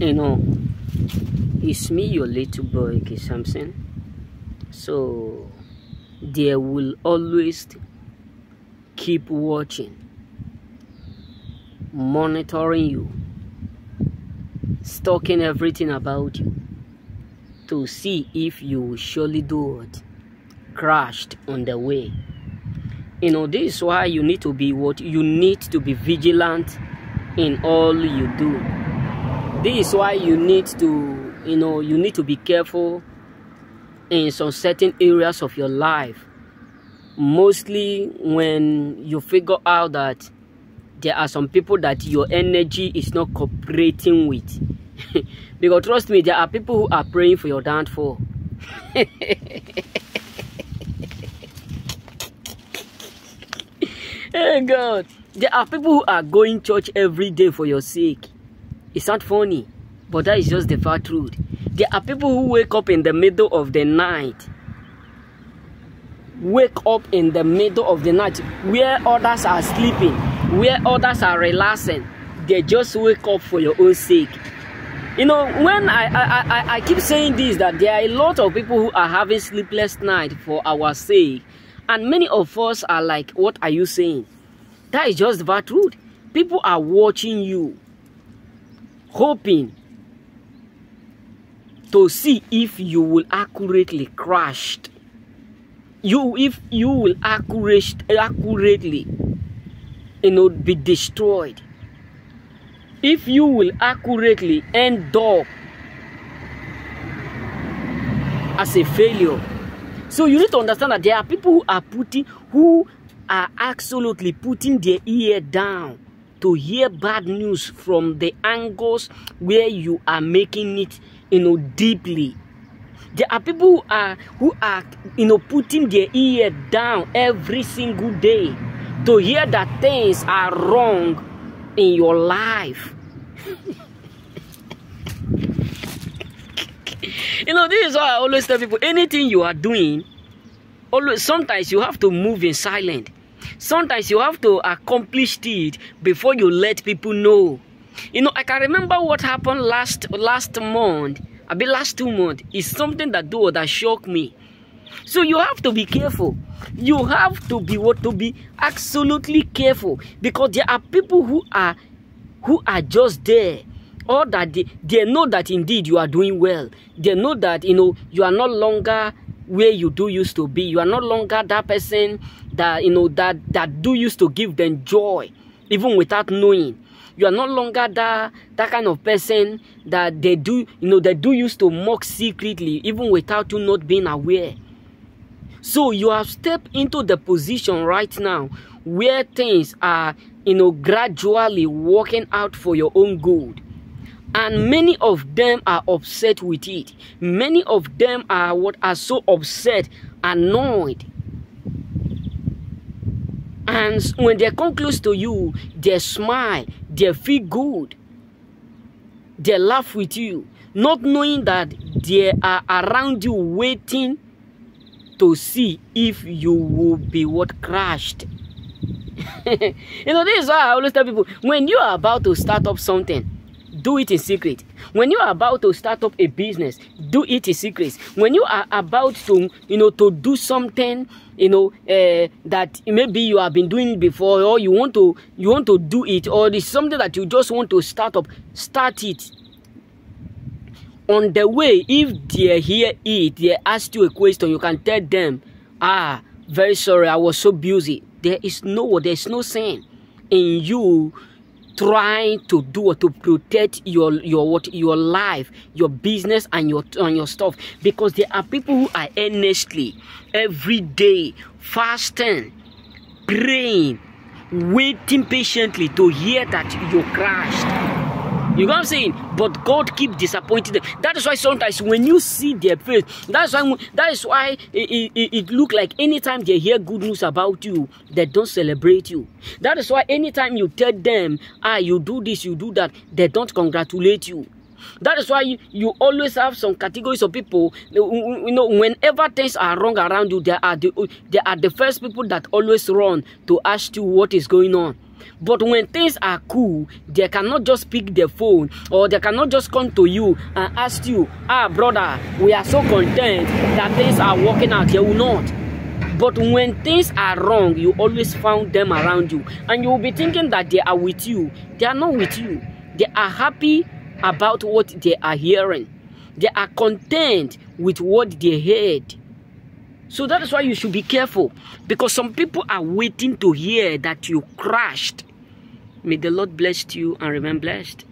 you know, it's me, your little boy, K. Samson. So, there will always keep watching, monitoring you, stalking everything about you to see if you surely do it. Crashed on the way. You know, this is why you need to be what you need to be vigilant in all you do. This is why you need to, you know, you need to be careful in some certain areas of your life. Mostly when you figure out that there are some people that your energy is not cooperating with. because trust me, there are people who are praying for your downfall. hey God, there are people who are going church every day for your sake. It's not funny, but that is just the fat truth. There are people who wake up in the middle of the night. Wake up in the middle of the night where others are sleeping, where others are relaxing. They just wake up for your own sake. You know, when I, I, I, I keep saying this, that there are a lot of people who are having sleepless night for our sake. And many of us are like, what are you saying? That is just the truth. People are watching you, hoping to see if you will accurately crash. You, if you will accurate, accurately, you know, be destroyed. If you will accurately end up as a failure. So you need to understand that there are people who are putting, who are absolutely putting their ear down to hear bad news from the angles where you are making it you know deeply. There are people who are who are you know putting their ear down every single day to hear that things are wrong in your life. You know this is why i always tell people anything you are doing always sometimes you have to move in silent sometimes you have to accomplish it before you let people know. You know i can remember what happened last last month i mean last two months is something that do that shocked me. So you have to be careful. You have to be what to be absolutely careful because there are people who are who are just there or that they, they know that indeed you are doing well. They know that you know you are no longer where you do used to be. You are no longer that person that you know that that do used to give them joy even without knowing. You are no longer that that kind of person that they do you know they do used to mock secretly even without you not being aware. So you have stepped into the position right now where things are you know gradually working out for your own good. And many of them are upset with it. Many of them are what are so upset annoyed and when they come close to you they smile they feel good they laugh with you not knowing that they are around you waiting to see if you will be what crashed. You know this is why i always tell people when you are about to start up something do it in secret. When you are about to start up a business, do it in secret. When you are about to, you know, to do something, you know, uh, that maybe you have been doing before, or you want to, you want to do it, or it's something that you just want to start up, start it. On the way, if they hear it, they ask you a question, you can tell them, ah, very sorry, I was so busy. There is no, there is no sin in you trying to do to protect your your what your life your business and your and your stuff. Because there are people who are earnestly every day fasting praying waiting patiently to hear that you crashed you know what I'm saying? But God keep disappointing them. That is why sometimes when you see their face, that's why that is why it, it, it look like anytime they hear good news about you, they don't celebrate you. That is why anytime you tell them, ah, you do this, you do that, they don't congratulate you. That is why you, you always have some categories of people. You know, whenever things are wrong around you, they are the they are the first people that always run to ask you what is going on. But when things are cool, they cannot just pick the phone or they cannot just come to you and ask you, ah, brother, we are so content that things are working out. They will not. But when things are wrong, you always found them around you. And you will be thinking that they are with you. They are not with you. They are happy about what they are hearing. They are content with what they heard. So that is why you should be careful. Because some people are waiting to hear that you crashed. May the Lord bless you and remain blessed.